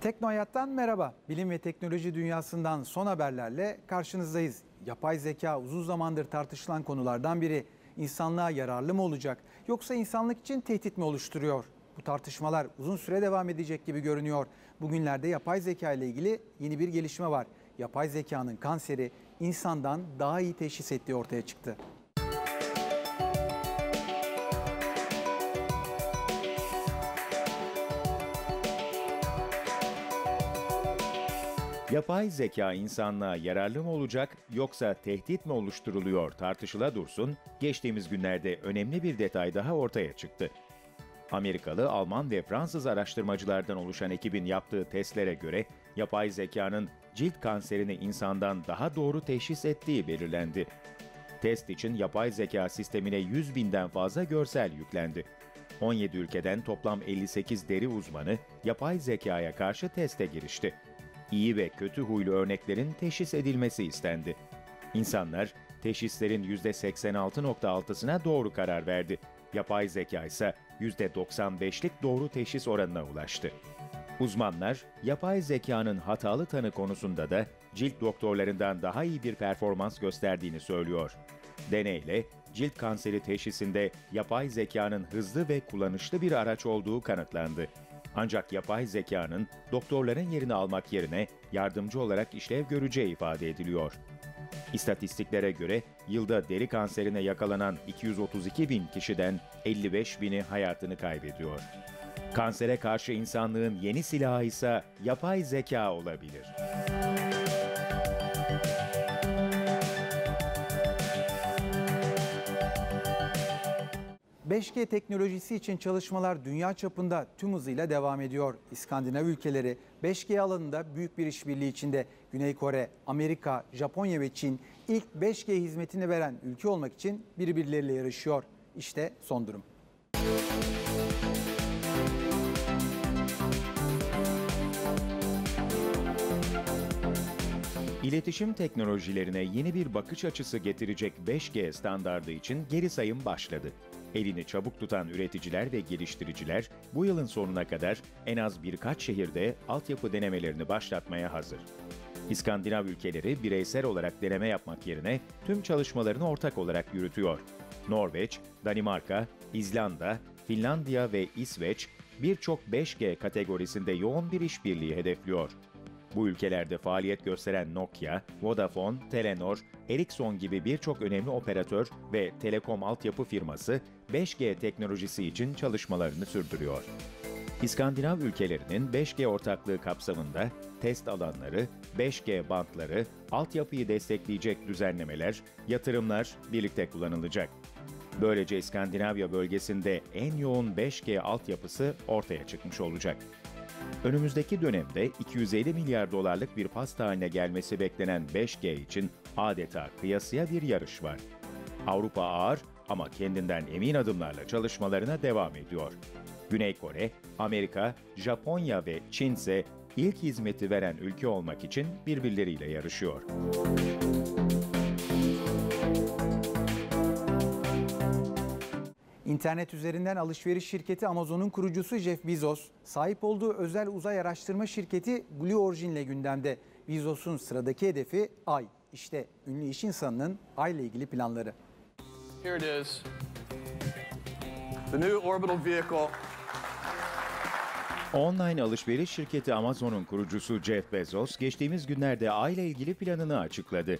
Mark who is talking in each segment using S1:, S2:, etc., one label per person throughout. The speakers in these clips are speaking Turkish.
S1: Tekno Hayat'tan merhaba. Bilim ve teknoloji dünyasından son haberlerle karşınızdayız. Yapay zeka uzun zamandır tartışılan konulardan biri. İnsanlığa yararlı mı olacak yoksa insanlık için tehdit mi oluşturuyor? Bu tartışmalar uzun süre devam edecek gibi görünüyor. Bugünlerde yapay zeka ile ilgili yeni bir gelişme var. Yapay zekanın kanseri insandan daha iyi teşhis ettiği ortaya çıktı.
S2: Yapay zeka insanlığa yararlı mı olacak yoksa tehdit mi oluşturuluyor tartışıla dursun, geçtiğimiz günlerde önemli bir detay daha ortaya çıktı. Amerikalı, Alman ve Fransız araştırmacılardan oluşan ekibin yaptığı testlere göre yapay zekanın cilt kanserini insandan daha doğru teşhis ettiği belirlendi. Test için yapay zeka sistemine 100 binden fazla görsel yüklendi. 17 ülkeden toplam 58 deri uzmanı yapay zekaya karşı teste girişti iyi ve kötü huylu örneklerin teşhis edilmesi istendi. İnsanlar teşhislerin %86.6'sına doğru karar verdi. Yapay zeka ise %95'lik doğru teşhis oranına ulaştı. Uzmanlar, yapay zekanın hatalı tanı konusunda da cilt doktorlarından daha iyi bir performans gösterdiğini söylüyor. Deneyle cilt kanseri teşhisinde yapay zekanın hızlı ve kullanışlı bir araç olduğu kanıtlandı. Ancak yapay zekanın doktorların yerini almak yerine yardımcı olarak işlev göreceği ifade ediliyor. İstatistiklere göre yılda deri kanserine yakalanan 232 bin kişiden 55 bini hayatını kaybediyor. Kansere karşı insanlığın yeni silahı ise yapay zeka olabilir.
S1: 5G teknolojisi için çalışmalar dünya çapında tüm hızıyla devam ediyor. İskandinav ülkeleri 5G alanında büyük bir işbirliği içinde Güney Kore, Amerika, Japonya ve Çin ilk 5G hizmetini veren ülke olmak için birbirleriyle yarışıyor. İşte son durum.
S2: İletişim teknolojilerine yeni bir bakış açısı getirecek 5G standardı için geri sayım başladı. Elini çabuk tutan üreticiler ve geliştiriciler bu yılın sonuna kadar en az birkaç şehirde altyapı denemelerini başlatmaya hazır. İskandinav ülkeleri bireysel olarak deneme yapmak yerine tüm çalışmalarını ortak olarak yürütüyor. Norveç, Danimarka, İzlanda, Finlandiya ve İsveç birçok 5G kategorisinde yoğun bir işbirliği hedefliyor. Bu ülkelerde faaliyet gösteren Nokia, Vodafone, Telenor, Ericsson gibi birçok önemli operatör ve telekom altyapı firması 5G teknolojisi için çalışmalarını sürdürüyor. İskandinav ülkelerinin 5G ortaklığı kapsamında test alanları, 5G bantları, altyapıyı destekleyecek düzenlemeler, yatırımlar birlikte kullanılacak. Böylece İskandinavya bölgesinde en yoğun 5G altyapısı ortaya çıkmış olacak. Önümüzdeki dönemde 250 milyar dolarlık bir pasta haline gelmesi beklenen 5G için adeta kıyasıya bir yarış var. Avrupa ağır ama kendinden emin adımlarla çalışmalarına devam ediyor. Güney Kore, Amerika, Japonya ve Çin ise ilk hizmeti veren ülke olmak için birbirleriyle yarışıyor.
S1: İnternet üzerinden alışveriş şirketi Amazon'un kurucusu Jeff Bezos, sahip olduğu özel uzay araştırma şirketi Blue Origin ile gündemde. Bezos'un sıradaki hedefi Ay. İşte ünlü iş insanının Ay ile ilgili planları.
S3: Here it is. The new orbital vehicle.
S2: Online alışveriş şirketi Amazon'un kurucusu Jeff Bezos geçtiğimiz günlerde Ay ile ilgili planını açıkladı.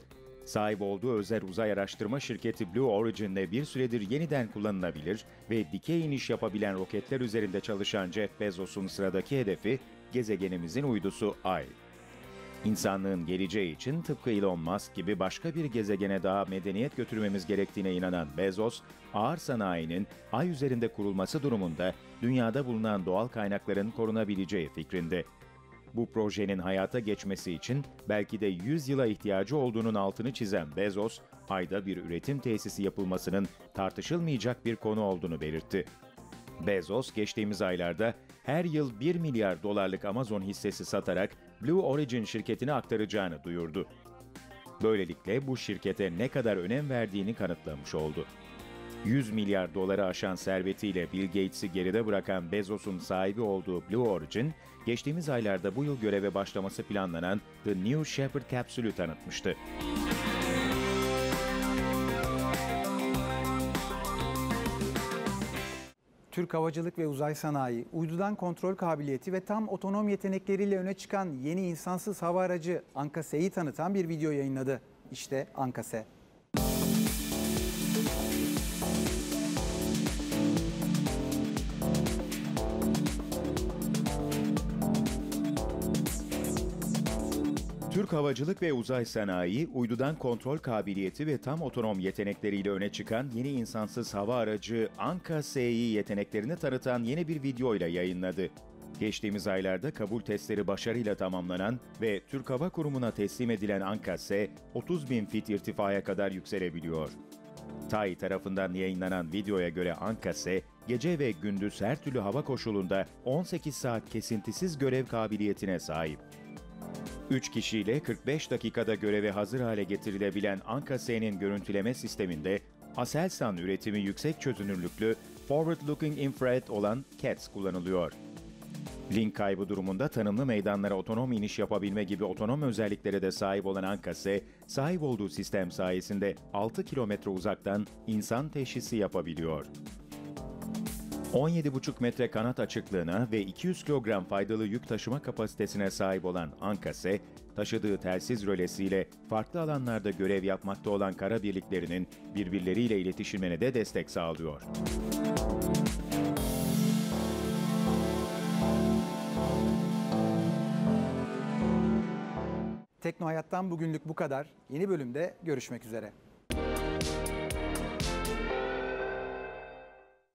S2: Sahip olduğu özel uzay araştırma şirketi Blue Origin'le bir süredir yeniden kullanılabilir ve dikey iniş yapabilen roketler üzerinde çalışan Jeff Bezos'un sıradaki hedefi gezegenimizin uydusu Ay. İnsanlığın geleceği için tıpkı Elon Musk gibi başka bir gezegene daha medeniyet götürmemiz gerektiğine inanan Bezos, ağır sanayinin ay üzerinde kurulması durumunda dünyada bulunan doğal kaynakların korunabileceği fikrinde. Bu projenin hayata geçmesi için belki de 100 yıla ihtiyacı olduğunun altını çizen Bezos, ayda bir üretim tesisi yapılmasının tartışılmayacak bir konu olduğunu belirtti. Bezos geçtiğimiz aylarda her yıl 1 milyar dolarlık Amazon hissesi satarak Blue Origin şirketine aktaracağını duyurdu. Böylelikle bu şirkete ne kadar önem verdiğini kanıtlamış oldu. 100 milyar doları aşan servetiyle Bill Gates'i geride bırakan Bezos'un sahibi olduğu Blue Origin, geçtiğimiz aylarda bu yıl göreve başlaması planlanan The New Shepard kapsülü tanıtmıştı.
S1: Türk Havacılık ve Uzay Sanayi, uydudan kontrol kabiliyeti ve tam otonom yetenekleriyle öne çıkan yeni insansız hava aracı Anka-S'yi tanıtan bir video yayınladı. İşte Anka-S.
S2: Türk Havacılık ve Uzay Sanayi, uydudan kontrol kabiliyeti ve tam otonom yetenekleriyle öne çıkan yeni insansız hava aracı Anka-S'yi yeteneklerini tanıtan yeni bir videoyla yayınladı. Geçtiğimiz aylarda kabul testleri başarıyla tamamlanan ve Türk Hava Kurumu'na teslim edilen Anka-S, 30 bin fit irtifaya kadar yükselebiliyor. TAI tarafından yayınlanan videoya göre Anka-S, gece ve gündüz her türlü hava koşulunda 18 saat kesintisiz görev kabiliyetine sahip. 3 kişiyle 45 dakikada göreve hazır hale getirilebilen Anka-S'nin görüntüleme sisteminde Aselsan üretimi yüksek çözünürlüklü Forward Looking Infrared olan CATS kullanılıyor. Link kaybı durumunda tanımlı meydanlara otonom iniş yapabilme gibi otonom özelliklere de sahip olan Anka-S, sahip olduğu sistem sayesinde 6 kilometre uzaktan insan teşhisi yapabiliyor. 17,5 metre kanat açıklığına ve 200 kilogram faydalı yük taşıma kapasitesine sahip olan Ankase, taşıdığı telsiz rölesiyle farklı alanlarda görev yapmakta olan kara birliklerinin birbirleriyle iletişimine de destek sağlıyor.
S1: Tekno Hayat'tan bugünlük bu kadar. Yeni bölümde görüşmek üzere.